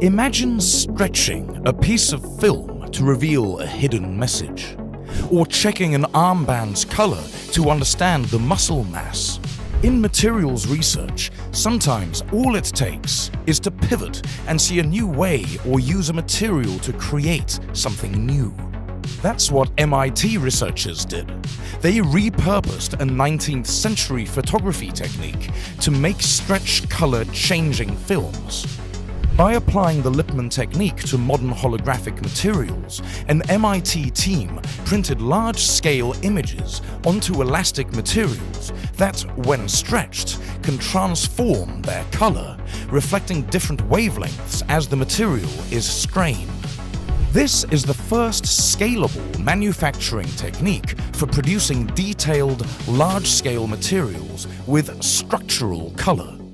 Imagine stretching a piece of film to reveal a hidden message, or checking an armband's color to understand the muscle mass. In materials research, sometimes all it takes is to pivot and see a new way or use a material to create something new. That's what MIT researchers did. They repurposed a 19th century photography technique to make stretch color changing films. By applying the Lippmann technique to modern holographic materials, an MIT team printed large-scale images onto elastic materials that, when stretched, can transform their color, reflecting different wavelengths as the material is strained. This is the first scalable manufacturing technique for producing detailed, large-scale materials with structural color.